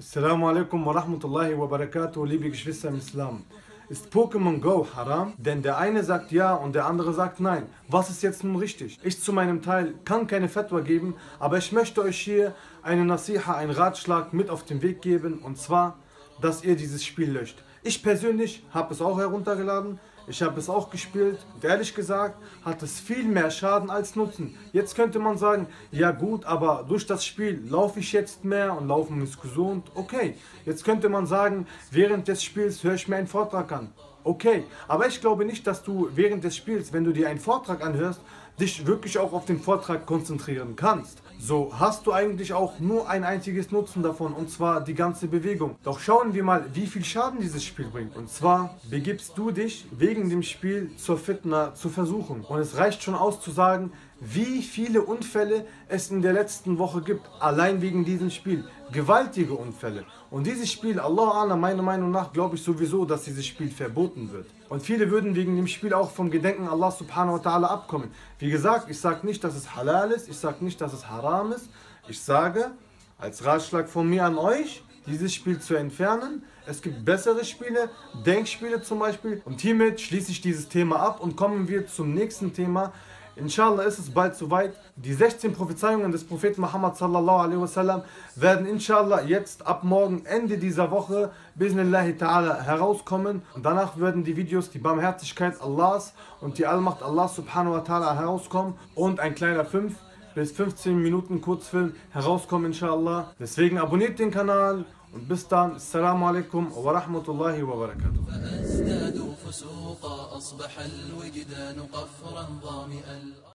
Assalamu alaikum wa rahmatullahi wa barakatuh, liebe Geschwister im Islam. Ist Pokémon Go haram? Denn der eine sagt ja und der andere sagt nein. Was ist jetzt nun richtig? Ich zu meinem Teil kann keine Fatwa geben, aber ich möchte euch hier eine Nasiha, einen Ratschlag mit auf den Weg geben und zwar, dass ihr dieses Spiel löscht. Ich persönlich habe es auch heruntergeladen, ich habe es auch gespielt und ehrlich gesagt hat es viel mehr Schaden als Nutzen. Jetzt könnte man sagen, ja gut, aber durch das Spiel laufe ich jetzt mehr und Laufen ist gesund. Okay, jetzt könnte man sagen, während des Spiels höre ich mir einen Vortrag an. Okay, aber ich glaube nicht, dass du während des Spiels, wenn du dir einen Vortrag anhörst, dich wirklich auch auf den Vortrag konzentrieren kannst. So hast du eigentlich auch nur ein einziges Nutzen davon und zwar die ganze Bewegung. Doch schauen wir mal, wie viel Schaden dieses Spiel bringt. Und zwar begibst du dich wegen dem Spiel zur Fitna zu versuchen. Und es reicht schon aus zu sagen, wie viele Unfälle es in der letzten Woche gibt, allein wegen diesem Spiel. Gewaltige Unfälle. Und dieses Spiel, Allah Allah, meiner Meinung nach, glaube ich sowieso, dass dieses Spiel verboten wird. Und viele würden wegen dem Spiel auch vom Gedenken Allah subhanahu wa ta'ala abkommen. Wie gesagt, ich sage nicht, dass es halal ist, ich sage nicht, dass es haram ist. Ich sage, als Ratschlag von mir an euch, dieses Spiel zu entfernen. Es gibt bessere Spiele, Denkspiele zum Beispiel. Und hiermit schließe ich dieses Thema ab und kommen wir zum nächsten Thema. Inshallah ist es bald soweit. Die 16 Prophezeiungen des Propheten Muhammad sallallahu alaihi wasallam werden inshallah jetzt ab morgen Ende dieser Woche bismillahi ta'ala herauskommen. Und danach werden die Videos, die Barmherzigkeit Allahs und die Allmacht Allah subhanahu wa ta'ala herauskommen. Und ein kleiner 5 bis 15 Minuten Kurzfilm herauskommen inshallah. Deswegen abonniert den Kanal und bis dann. Assalamu alaikum wa rahmatullahi wa barakatuh.